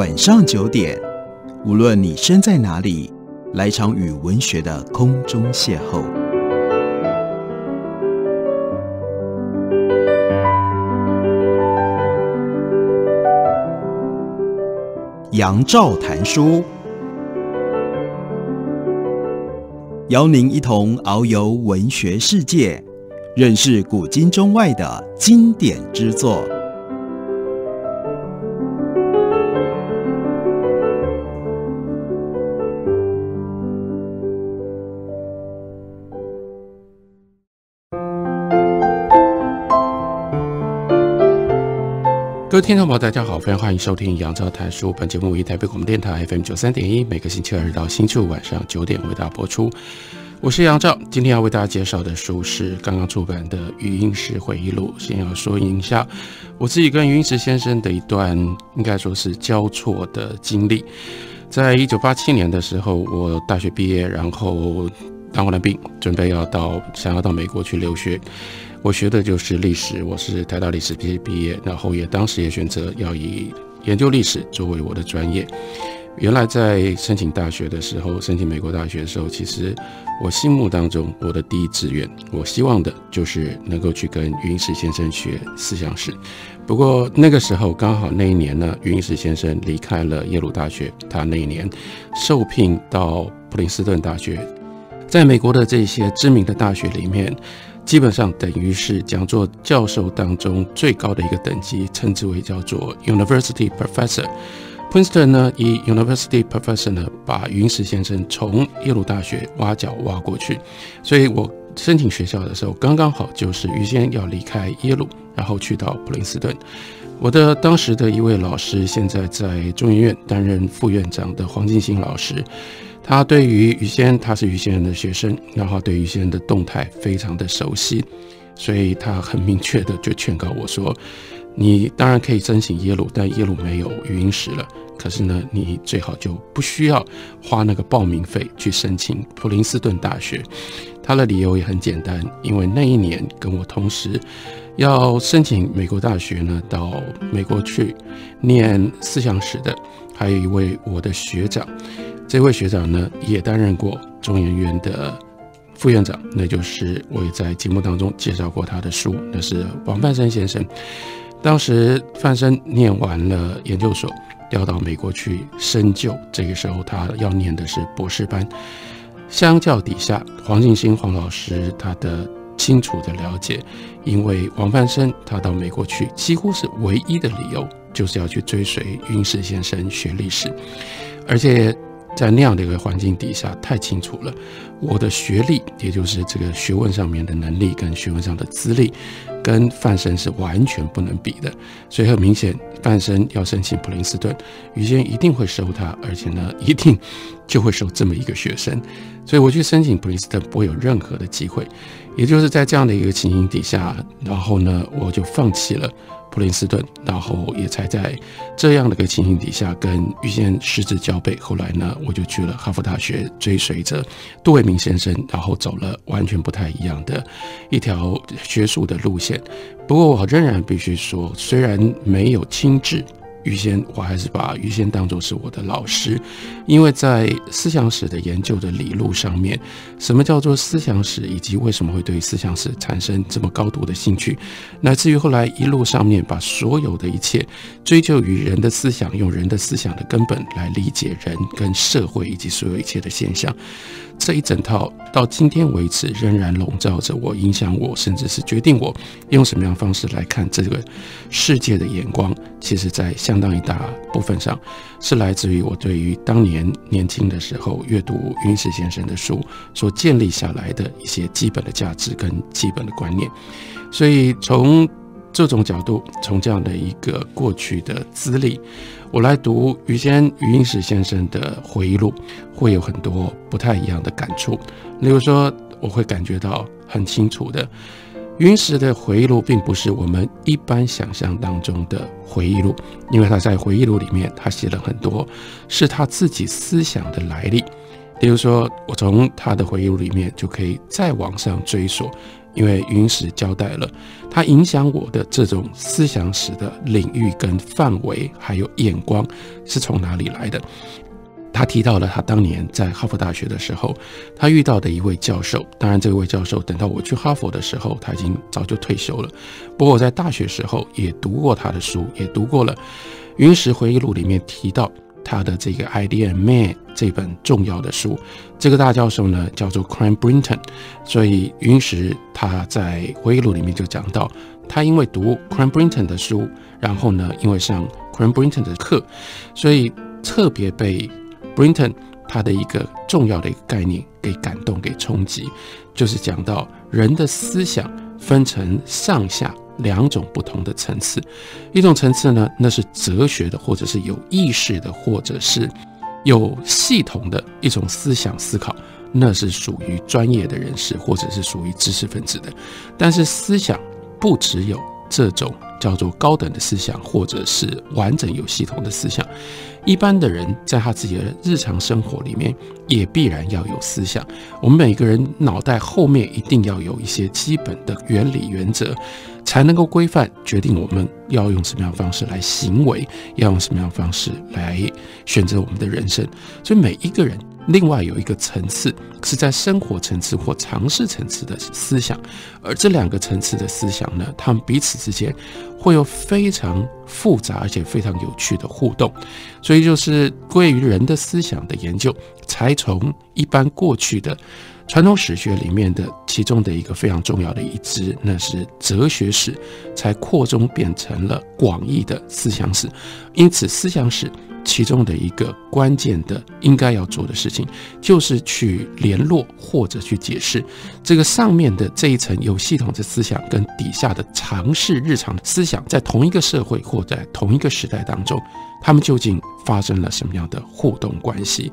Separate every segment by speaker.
Speaker 1: 晚上九点，无论你身在哪里，来场与文学的空中邂逅。杨照谈书，邀您一同遨游文学世界，认识古今中外的经典之作。
Speaker 2: 位听众朋友，大家好，非常欢迎收听杨照谈书。本节目于台北广播电台 FM 九三点一，每个星期二到星期五晚上九点为大家播出。我是杨照，今天要为大家介绍的书是刚刚出版的《余英时回忆录》。先要说一下我自己跟余英时先生的一段，应该说是交错的经历。在一九八七年的时候，我大学毕业，然后当完了兵，准备要到想要到美国去留学。我学的就是历史，我是台大历史毕毕业，然后也当时也选择要以研究历史作为我的专业。原来在申请大学的时候，申请美国大学的时候，其实我心目当中我的第一志愿，我希望的就是能够去跟余英时先生学思想史。不过那个时候刚好那一年呢，余英时先生离开了耶鲁大学，他那一年受聘到普林斯顿大学，在美国的这些知名的大学里面。基本上等于是讲座教授当中最高的一个等级，称之为叫做 University Professor。Princeton 呢，以 University Professor 呢，把云石先生从耶鲁大学挖角挖过去。所以我申请学校的时候，刚刚好就是于先要离开耶鲁，然后去到普林斯顿。我的当时的一位老师，现在在中研院担任副院长的黄金星老师。他对于于先，他是于先生的学生，然后对于先生的动态非常的熟悉，所以他很明确的就劝告我说：“你当然可以申请耶鲁，但耶鲁没有语音室了。可是呢，你最好就不需要花那个报名费去申请普林斯顿大学。”他的理由也很简单，因为那一年跟我同时要申请美国大学呢，到美国去念思想史的，还有一位我的学长。这位学长呢，也担任过中研院的副院长，那就是我也在节目当中介绍过他的书，那是王范生先生。当时范生念完了研究所，调到美国去深究，这个时候他要念的是博士班。相较底下，黄敬新黄老师他的清楚的了解，因为王范生他到美国去，几乎是唯一的理由，就是要去追随云石先生学历史，而且。在那样的一个环境底下，太清楚了，我的学历，也就是这个学问上面的能力跟学问上的资历，跟范神是完全不能比的。所以很明显，范生要申请普林斯顿，于先一定会收他，而且呢，一定就会收这么一个学生。所以我去申请普林斯顿不会有任何的机会。也就是在这样的一个情形底下，然后呢，我就放弃了。普林斯顿，然后也才在这样的一个情形底下跟于先失之交臂。后来呢，我就去了哈佛大学，追随着杜维明先生，然后走了完全不太一样的一条学术的路线。不过我仍然必须说，虽然没有亲自。于先，我还是把于先当作是我的老师，因为在思想史的研究的理路上面，什么叫做思想史，以及为什么会对思想史产生这么高度的兴趣，乃至于后来一路上面把所有的一切追究于人的思想，用人的思想的根本来理解人跟社会以及所有一切的现象。这一整套到今天为止仍然笼罩着我，影响我，甚至是决定我用什么样方式来看这个世界的眼光。其实，在相当一大部分上，是来自于我对于当年年轻的时候阅读云石先生的书所建立下来的一些基本的价值跟基本的观念。所以，从这种角度，从这样的一个过去的资历。我来读于先余英时先生的回忆录，会有很多不太一样的感触。例如说，我会感觉到很清楚的，余英时的回忆录并不是我们一般想象当中的回忆录，因为他在回忆录里面，他写了很多是他自己思想的来历。例如说，我从他的回忆录里面就可以再往上追溯，因为云石交代了他影响我的这种思想史的领域跟范围，还有眼光是从哪里来的。他提到了他当年在哈佛大学的时候，他遇到的一位教授。当然，这位教授等到我去哈佛的时候，他已经早就退休了。不过我在大学时候也读过他的书，也读过了《云石回忆录》里面提到他的这个《Idea Man》这本重要的书。这个大教授呢叫做 Cran Brinton，所以云石他在回忆录里面就讲到，他因为读 Cran Brinton 的书，然后呢因为上 Cran Brinton 的课，所以特别被。Brinton 他的一个重要的一个概念给感动、给冲击，就是讲到人的思想分成上下两种不同的层次。一种层次呢，那是哲学的，或者是有意识的，或者是有系统的一种思想思考，那是属于专业的人士，或者是属于知识分子的。但是思想不只有这种叫做高等的思想，或者是完整有系统的思想。一般的人在他自己的日常生活里面，也必然要有思想。我们每个人脑袋后面一定要有一些基本的原理原则，才能够规范决定我们要用什么样方式来行为，要用什么样方式来选择我们的人生。所以每一个人。另外有一个层次是在生活层次或常识层次的思想，而这两个层次的思想呢，他们彼此之间会有非常复杂而且非常有趣的互动，所以就是关于人的思想的研究，才从一般过去的传统史学里面的其中的一个非常重要的一支，那是哲学史，才扩中变成了广义的思想史，因此思想史。其中的一个关键的应该要做的事情，就是去联络或者去解释这个上面的这一层有系统的思想跟底下的常识日常的思想，在同一个社会或在同一个时代当中，他们究竟发生了什么样的互动关系？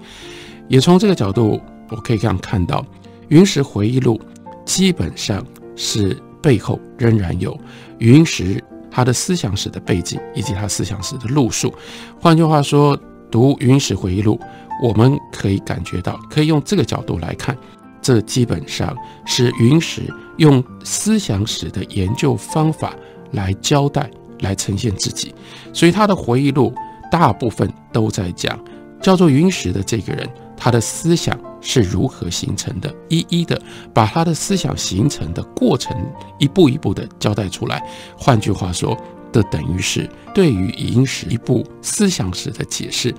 Speaker 2: 也从这个角度，我可以这样看到，《云石回忆录》基本上是背后仍然有云石。他的思想史的背景以及他思想史的路数，换句话说，读《云石回忆录》，我们可以感觉到，可以用这个角度来看，这基本上是云石用思想史的研究方法来交代、来呈现自己。所以他的回忆录大部分都在讲叫做云石的这个人。他的思想是如何形成的？一一的把他的思想形成的过程一步一步的交代出来。换句话说，这等于是对于云石一部思想史的解释。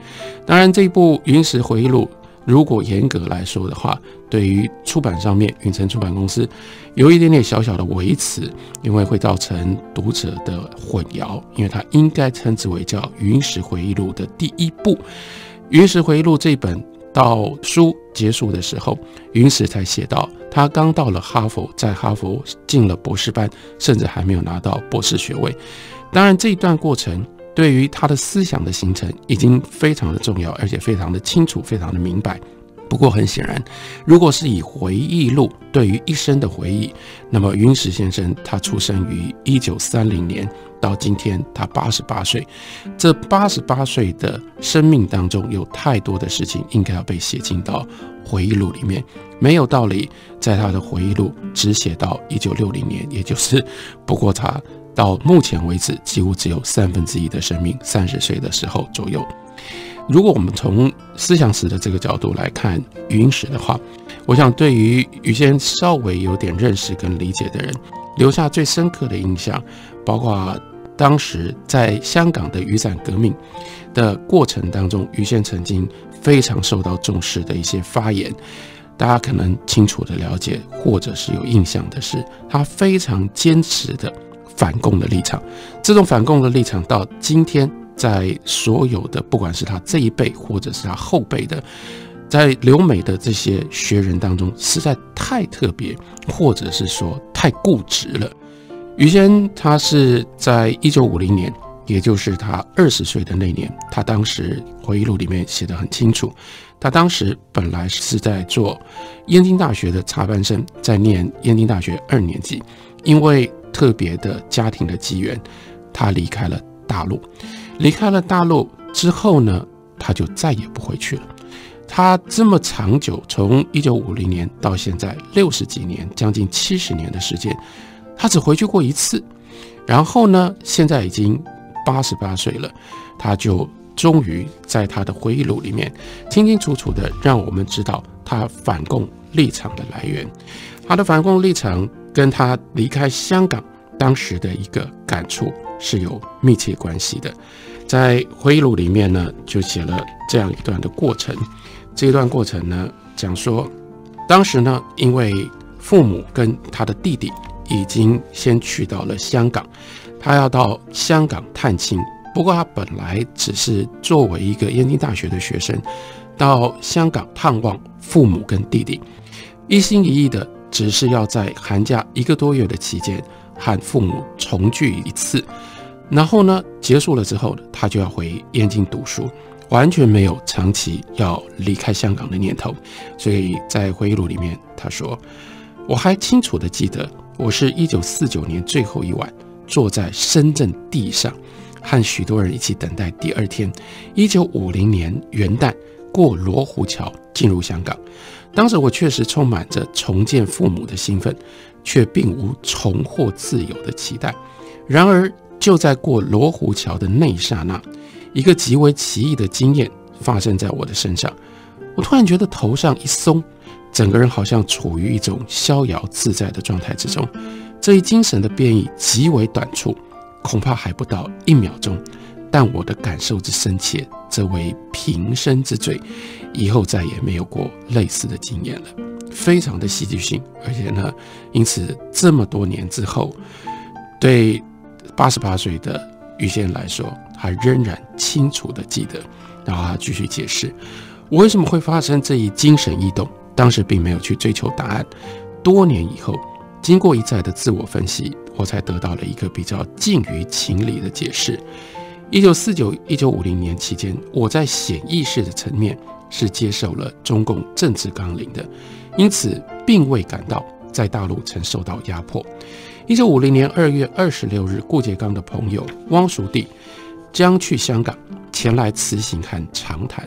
Speaker 2: 当然，这部《云石回忆录》如果严格来说的话，对于出版上面，云城出版公司有一点点小小的维持，因为会造成读者的混淆，因为它应该称之为叫《云石回忆录》的第一部，《云石回忆录》这本。到书结束的时候，云石才写到，他刚到了哈佛，在哈佛进了博士班，甚至还没有拿到博士学位。当然，这一段过程对于他的思想的形成已经非常的重要，而且非常的清楚，非常的明白。不过很显然，如果是以回忆录对于一生的回忆，那么云石先生他出生于一九三零年，到今天他八十八岁，这八十八岁的生命当中有太多的事情应该要被写进到回忆录里面，没有道理在他的回忆录只写到一九六零年，也就是不过他到目前为止几乎只有三分之一的生命，三十岁的时候左右。如果我们从思想史的这个角度来看云石的话，我想对于于先稍微有点认识跟理解的人，留下最深刻的印象，包括当时在香港的雨伞革命的过程当中，于先曾经非常受到重视的一些发言，大家可能清楚的了解，或者是有印象的是，他非常坚持的反共的立场，这种反共的立场到今天。在所有的，不管是他这一辈，或者是他后辈的，在留美的这些学人当中，实在太特别，或者是说太固执了。于先他是在一九五零年，也就是他二十岁的那年，他当时回忆录里面写的很清楚，他当时本来是在做燕京大学的插班生，在念燕京大学二年级，因为特别的家庭的机缘，他离开了大陆。离开了大陆之后呢，他就再也不回去了。他这么长久，从一九五零年到现在六十几年，将近七十年的时间，他只回去过一次。然后呢，现在已经八十八岁了，他就终于在他的回忆录里面清清楚楚的让我们知道他反共立场的来源。他的反共立场跟他离开香港当时的一个感触是有密切关系的。在回忆录里面呢，就写了这样一段的过程。这一段过程呢，讲说，当时呢，因为父母跟他的弟弟已经先去到了香港，他要到香港探亲。不过他本来只是作为一个燕京大学的学生，到香港探望父母跟弟弟，一心一意的只是要在寒假一个多月的期间和父母重聚一次。然后呢，结束了之后，他就要回燕京读书。完全没有长期要离开香港的念头，所以在回忆录里面，他说：“我还清楚的记得，我是一九四九年最后一晚坐在深圳地上，和许多人一起等待第二天一九五零年元旦过罗湖桥进入香港。当时我确实充满着重见父母的兴奋，却并无重获自由的期待。然而就在过罗湖桥的那一刹那。”一个极为奇异的经验发生在我的身上，我突然觉得头上一松，整个人好像处于一种逍遥自在的状态之中。这一精神的变异极为短促，恐怕还不到一秒钟，但我的感受之深切，则为平生之最，以后再也没有过类似的经验了，非常的戏剧性。而且呢，因此这么多年之后，对八十八岁的于先生来说。他仍然清楚的记得，然后他继续解释，我为什么会发生这一精神异动。当时并没有去追求答案。多年以后，经过一再的自我分析，我才得到了一个比较近于情理的解释。一九四九、一九五零年期间，我在显意识的层面是接受了中共政治纲领的，因此并未感到在大陆曾受到压迫。一九五零年二月二十六日，顾颉刚的朋友汪叔棣。将去香港，前来辞行和长谈。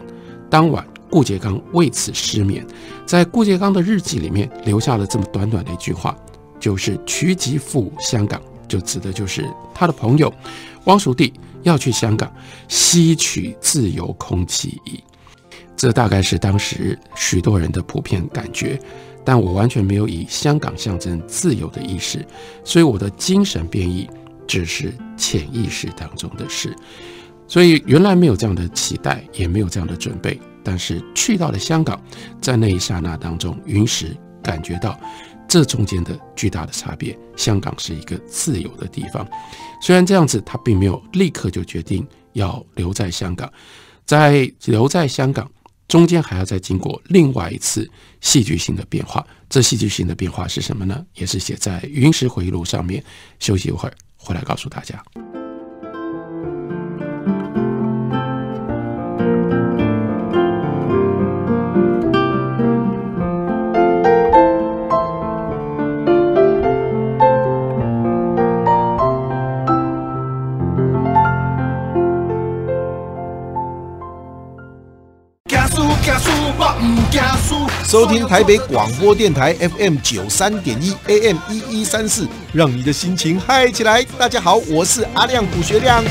Speaker 2: 当晚，顾颉刚为此失眠，在顾颉刚的日记里面留下了这么短短的一句话，就是“曲即赴香港”，就指的就是他的朋友汪叔棣要去香港吸取自由空气。这大概是当时许多人的普遍感觉，但我完全没有以香港象征自由的意识，所以我的精神变异。只是潜意识当中的事，所以原来没有这样的期待，也没有这样的准备。但是去到了香港，在那一刹那当中，云石感觉到这中间的巨大的差别。香港是一个自由的地方，虽然这样子，他并没有立刻就决定要留在香港，在留在香港中间还要再经过另外一次戏剧性的变化。这戏剧性的变化是什么呢？也是写在云石回忆录上面。休息一会儿。回来告诉大家。
Speaker 3: 收听台北广播电台 FM 九三点一 AM 一一三四，让你的心情嗨起来。大家好，我是阿亮古学亮。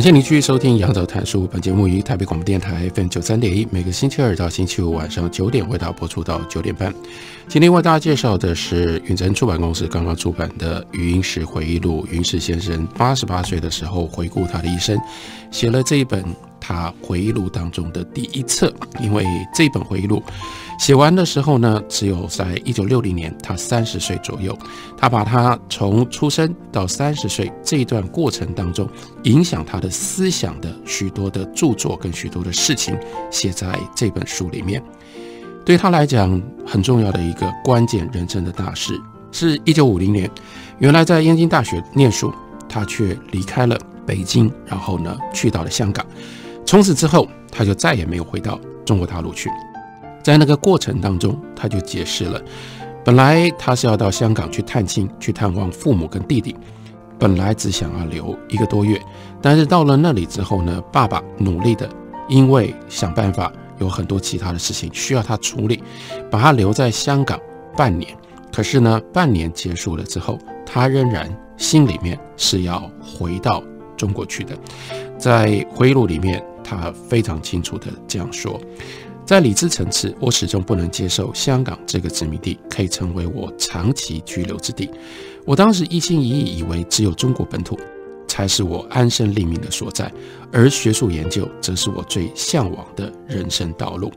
Speaker 2: 感谢您继续收听《杨照谈书》。本节目于台北广播电台 FM 九三点一，每个星期二到星期五晚上九点为大家播出到九点半。今天为大家介绍的是允真出版公司刚刚出版的《余英时回忆录》。云石先生八十八岁的时候回顾他的一生，写了这一本他回忆录当中的第一册。因为这本回忆录写完的时候呢，只有在一九六零年，他三十岁左右。他把他从出生到三十岁这一段过程当中，影响他的思想的许多的著作跟许多的事情，写在这本书里面。对他来讲，很重要的一个关键人生的大事，是一九五零年，原来在燕京大学念书，他却离开了北京，然后呢，去到了香港。从此之后，他就再也没有回到中国大陆去。在那个过程当中，他就解释了，本来他是要到香港去探亲，去探望父母跟弟弟，本来只想要留一个多月，但是到了那里之后呢，爸爸努力的，因为想办法有很多其他的事情需要他处理，把他留在香港半年。可是呢，半年结束了之后，他仍然心里面是要回到中国去的。在回忆录里面，他非常清楚的这样说。在理智层次，我始终不能接受香港这个殖民地可以成为我长期居留之地。我当时一心一意以为，只有中国本土才是我安身立命的所在，而学术研究则是我最向往的人生道路。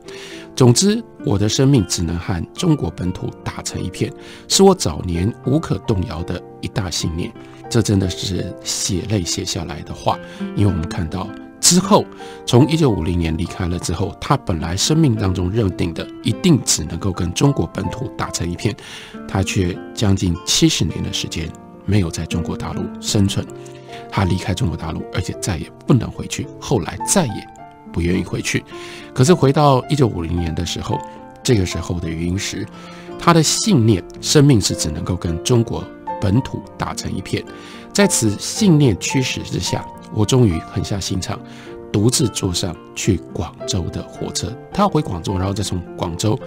Speaker 2: 总之，我的生命只能和中国本土打成一片，是我早年无可动摇的一大信念。这真的是血泪写下来的话，因为我们看到。之后，从一九五零年离开了之后，他本来生命当中认定的一定只能够跟中国本土打成一片，他却将近七十年的时间没有在中国大陆生存。他离开中国大陆，而且再也不能回去，后来再也不愿意回去。可是回到一九五零年的时候，这个时候的云石，他的信念，生命是只能够跟中国本土打成一片。在此信念驱使之下。我终于狠下心肠，独自坐上去广州的火车。他要回广州，然后再从广州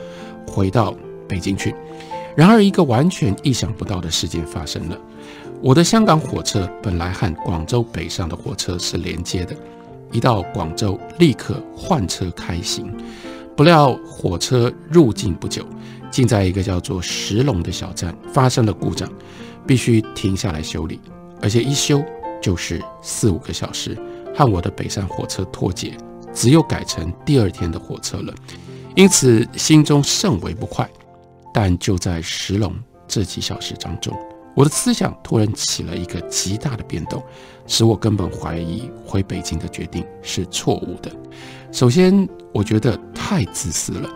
Speaker 2: 回到北京去。然而，一个完全意想不到的事件发生了。我的香港火车本来和广州北上的火车是连接的，一到广州立刻换车开行。不料火车入境不久，竟在一个叫做石龙的小站发生了故障，必须停下来修理，而且一修。就是四五个小时，和我的北上火车脱节，只有改成第二天的火车了，因此心中甚为不快。但就在石龙这几小时当中，我的思想突然起了一个极大的变动，使我根本怀疑回北京的决定是错误的。首先，我觉得太自私了，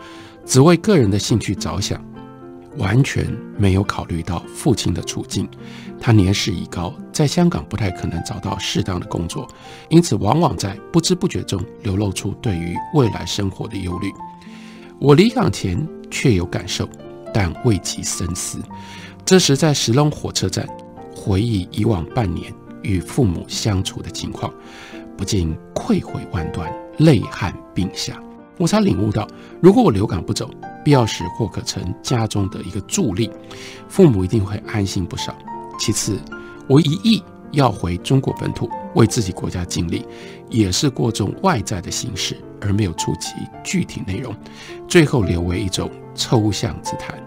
Speaker 2: 只为个人的兴趣着想。完全没有考虑到父亲的处境，他年事已高，在香港不太可能找到适当的工作，因此往往在不知不觉中流露出对于未来生活的忧虑。我离港前确有感受，但未及深思。这时在石龙火车站回忆以往半年与父母相处的情况，不禁愧悔万端，泪汗并下。我才领悟到，如果我留港不走，必要时或可成家中的一个助力，父母一定会安心不少。其次，我一意要回中国本土，为自己国家尽力，也是过重外在的形式，而没有触及具体内容，最后留为一种抽象之谈。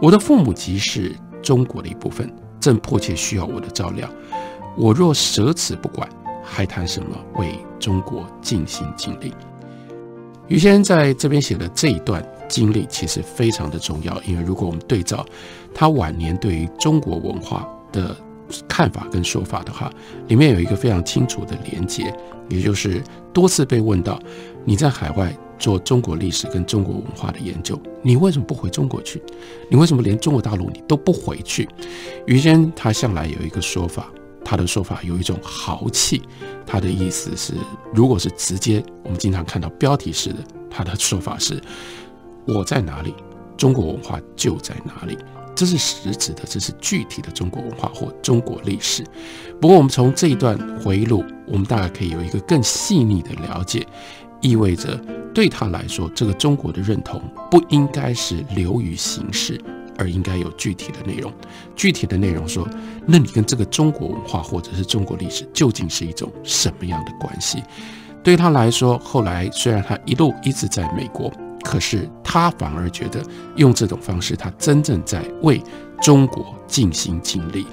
Speaker 2: 我的父母即是中国的一部分，正迫切需要我的照料。我若舍此不管，还谈什么为中国尽心尽力？于先生在这边写的这一段经历其实非常的重要，因为如果我们对照他晚年对于中国文化的看法跟说法的话，里面有一个非常清楚的连结，也就是多次被问到你在海外做中国历史跟中国文化的研究，你为什么不回中国去？你为什么连中国大陆你都不回去？于谦他向来有一个说法。他的说法有一种豪气，他的意思是，如果是直接，我们经常看到标题式的，他的说法是：我在哪里，中国文化就在哪里。这是实质的，这是具体的中国文化或中国历史。不过，我们从这一段回忆录，我们大概可以有一个更细腻的了解，意味着对他来说，这个中国的认同不应该是流于形式。而应该有具体的内容，具体的内容说，那你跟这个中国文化或者是中国历史究竟是一种什么样的关系？对他来说，后来虽然他一路一直在美国，可是他反而觉得用这种方式，他真正在为中国尽心尽力。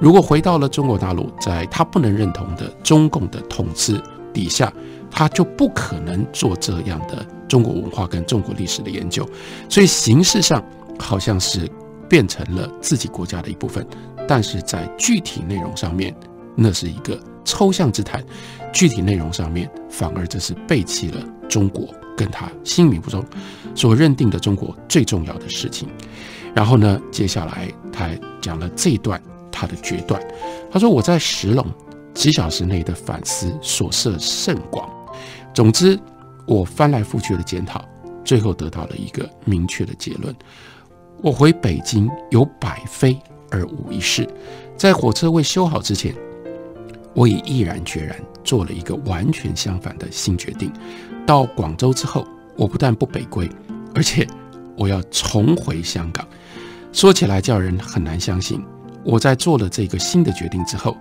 Speaker 2: 如果回到了中国大陆，在他不能认同的中共的统治底下，他就不可能做这样的中国文化跟中国历史的研究。所以形式上好像是变成了自己国家的一部分，但是在具体内容上面，那是一个抽象之谈。具体内容上面，反而这是背弃了中国跟他心目中所认定的中国最重要的事情。然后呢，接下来他讲了这一段他的决断。他说：“我在石龙几小时内的反思所涉甚广。总之，我翻来覆去的检讨，最后得到了一个明确的结论：我回北京有百非而无一是。在火车未修好之前。”我已毅然决然做了一个完全相反的新决定。到广州之后，我不但不北归，而且我要重回香港。说起来叫人很难相信，我在做了这个新的决定之后，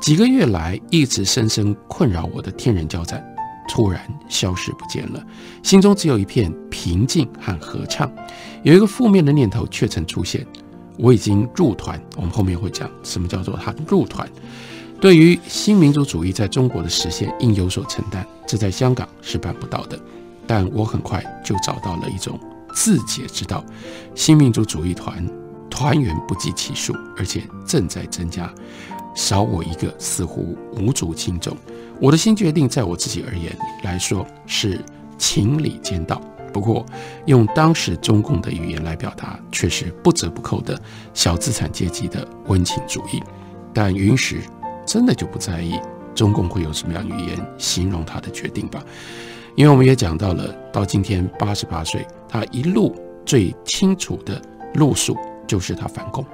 Speaker 2: 几个月来一直深深困扰我的天人交战，突然消失不见了，心中只有一片平静和合唱。有一个负面的念头却曾出现：我已经入团。我们后面会讲什么叫做他入团。对于新民主主义在中国的实现，应有所承担，这在香港是办不到的。但我很快就找到了一种自解之道：新民主主义团团员不计其数，而且正在增加，少我一个似乎无足轻重。我的新决定，在我自己而言来说是情理兼道。不过，用当时中共的语言来表达，却是不折不扣的小资产阶级的温情主义。但云石。真的就不在意中共会有什么样语言形容他的决定吧？因为我们也讲到了，到今天八十八岁，他一路最清楚的路数就是他反共。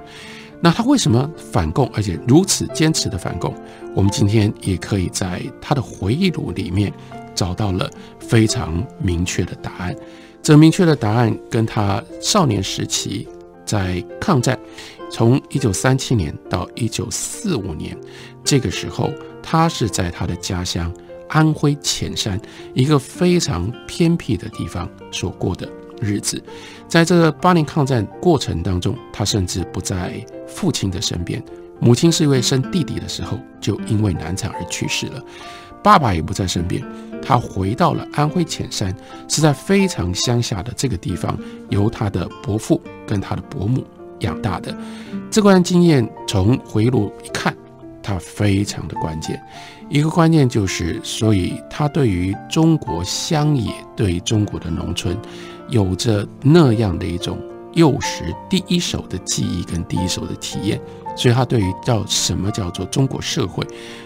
Speaker 2: 那他为什么反共，而且如此坚持的反共？我们今天也可以在他的回忆录里面找到了非常明确的答案。这明确的答案跟他少年时期在抗战。从一九三七年到一九四五年，这个时候，他是在他的家乡安徽潜山一个非常偏僻的地方所过的日子。在这八年抗战过程当中，他甚至不在父亲的身边。母亲是一位生弟弟的时候就因为难产而去世了，爸爸也不在身边。他回到了安徽潜山，是在非常乡下的这个地方，由他的伯父跟他的伯母。养大的这段经验，从回忆录一看，它非常的关键。一个关键就是，所以他对于中国乡野、对于中国的农村，有着那样的一种幼时第一手的记忆跟第一手的体验。所以他对于叫什么叫做中国社会，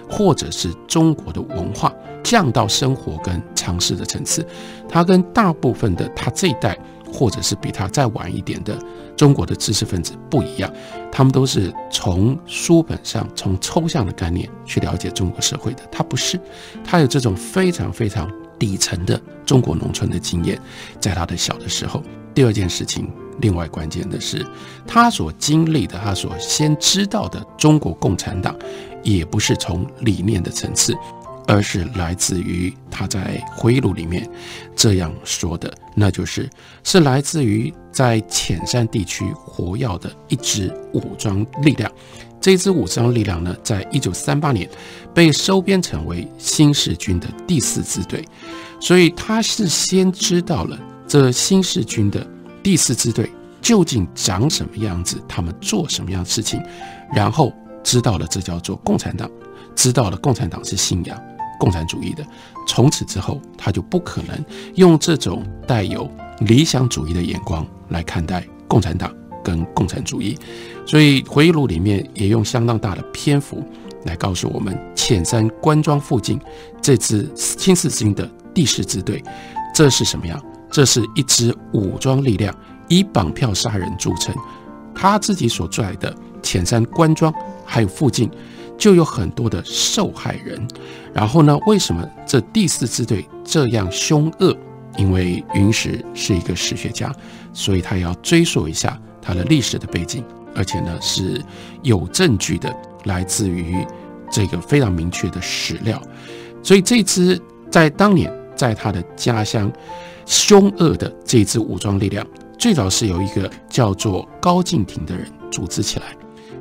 Speaker 2: 或者是中国的文化，降到生活跟常识的层次，他跟大部分的他这一代。或者是比他再晚一点的中国的知识分子不一样，他们都是从书本上、从抽象的概念去了解中国社会的。他不是，他有这种非常非常底层的中国农村的经验，在他的小的时候。第二件事情，另外关键的是，他所经历的、他所先知道的中国共产党，也不是从理念的层次。而是来自于他在回忆录里面这样说的，那就是是来自于在浅山地区活跃的一支武装力量。这支武装力量呢，在一九三八年被收编成为新四军的第四支队，所以他是先知道了这新四军的第四支队究竟长什么样子，他们做什么样的事情，然后知道了这叫做共产党，知道了共产党是信仰。共产主义的，从此之后，他就不可能用这种带有理想主义的眼光来看待共产党跟共产主义。所以回忆录里面也用相当大的篇幅来告诉我们，浅山关庄附近这支新四军的第四支队，这是什么样？这是一支武装力量，以绑票杀人著称。他自己所在的浅山关庄还有附近。就有很多的受害人，然后呢？为什么这第四支队这样凶恶？因为云石是一个史学家，所以他要追溯一下他的历史的背景，而且呢是有证据的，来自于这个非常明确的史料。所以这支在当年在他的家乡凶恶的这支武装力量，最早是由一个叫做高敬亭的人组织起来。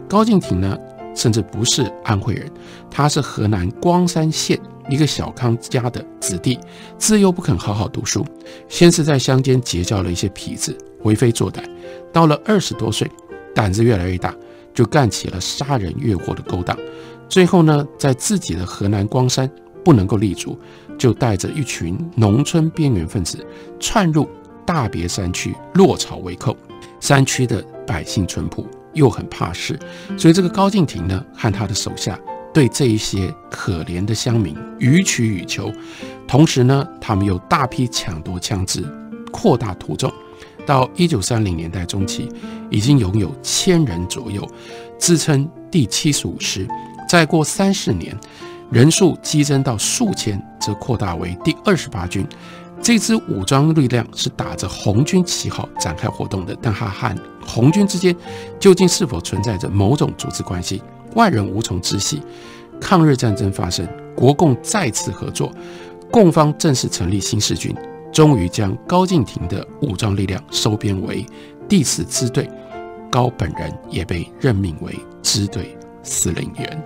Speaker 2: 高敬亭呢？甚至不是安徽人，他是河南光山县一个小康家的子弟，自幼不肯好好读书，先是在乡间结交了一些痞子，为非作歹。到了二十多岁，胆子越来越大，就干起了杀人越货的勾当。最后呢，在自己的河南光山不能够立足，就带着一群农村边缘分子窜入大别山区落草为寇。山区的百姓淳朴，又很怕事，所以这个高敬亭呢，和他的手下对这一些可怜的乡民予取予求，同时呢，他们又大批抢夺枪支，扩大屠众。到一九三零年代中期，已经拥有千人左右，自称第七十五师。再过三四年，人数激增到数千，则扩大为第二十八军。这支武装力量是打着红军旗号展开活动的，但它和红军之间究竟是否存在着某种组织关系，外人无从知悉。抗日战争发生，国共再次合作，共方正式成立新四军，终于将高敬亭的武装力量收编为第四支队，高本人也被任命为支队司令员。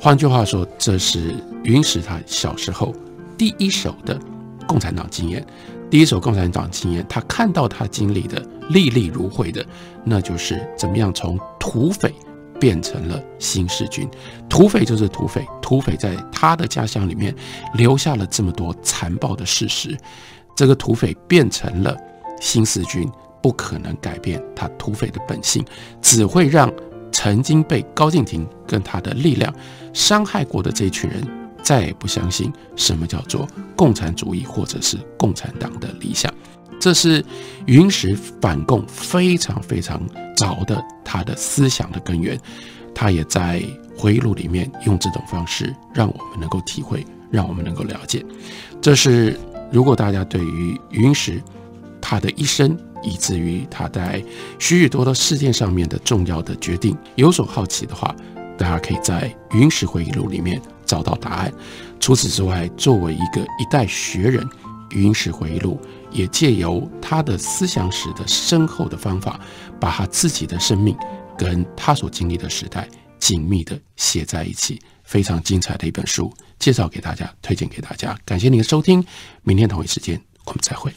Speaker 2: 换句话说，这是云石他小时候第一手的。共产党经验，第一手共产党经验，他看到他经历的历历如绘的，那就是怎么样从土匪变成了新四军。土匪就是土匪，土匪在他的家乡里面留下了这么多残暴的事实。这个土匪变成了新四军，不可能改变他土匪的本性，只会让曾经被高敬亭跟他的力量伤害过的这群人。再也不相信什么叫做共产主义或者是共产党的理想，这是云石反共非常非常早的他的思想的根源。他也在回忆录里面用这种方式让我们能够体会，让我们能够了解。这是如果大家对于云石他的一生，以至于他在许许多多事件上面的重要的决定有所好奇的话，大家可以在云石回忆录里面。找到答案。除此之外，作为一个一代学人，《云石回忆录》也借由他的思想史的深厚的方法，把他自己的生命跟他所经历的时代紧密的写在一起，非常精彩的一本书，介绍给大家，推荐给大家。感谢您的收听，明天同一时间我们再会。